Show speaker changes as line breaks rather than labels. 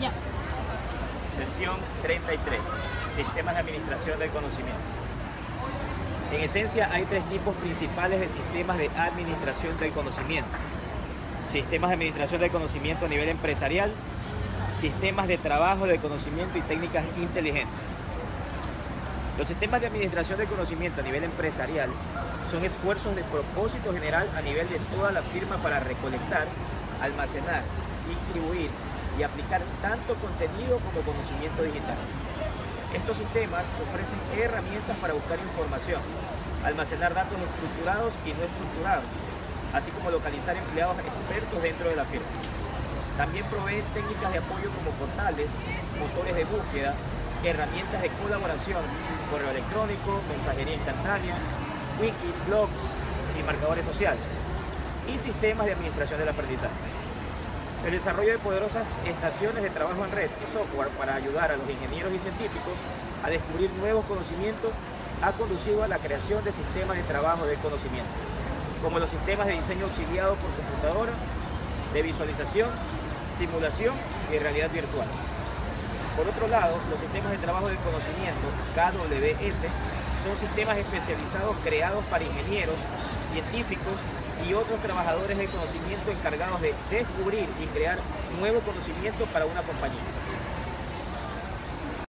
Ya.
Sesión 33. Sistemas de administración del conocimiento. En esencia hay tres tipos principales de sistemas de administración del conocimiento. Sistemas de administración del conocimiento a nivel empresarial, sistemas de trabajo del conocimiento y técnicas inteligentes. Los sistemas de administración del conocimiento a nivel empresarial son esfuerzos de propósito general a nivel de toda la firma para recolectar, almacenar, distribuir y aplicar tanto contenido como conocimiento digital. Estos sistemas ofrecen herramientas para buscar información, almacenar datos estructurados y no estructurados, así como localizar empleados expertos dentro de la firma. También proveen técnicas de apoyo como portales, motores de búsqueda, herramientas de colaboración, correo electrónico, mensajería instantánea, wikis, blogs y marcadores sociales, y sistemas de administración del aprendizaje. El desarrollo de poderosas estaciones de trabajo en red y software para ayudar a los ingenieros y científicos a descubrir nuevos conocimientos ha conducido a la creación de sistemas de trabajo de conocimiento, como los sistemas de diseño auxiliado por computadora, de visualización, simulación y realidad virtual. Por otro lado, los sistemas de trabajo del conocimiento, KWS, son sistemas especializados creados para ingenieros, científicos y otros trabajadores del conocimiento encargados de descubrir y crear nuevo conocimiento para una compañía.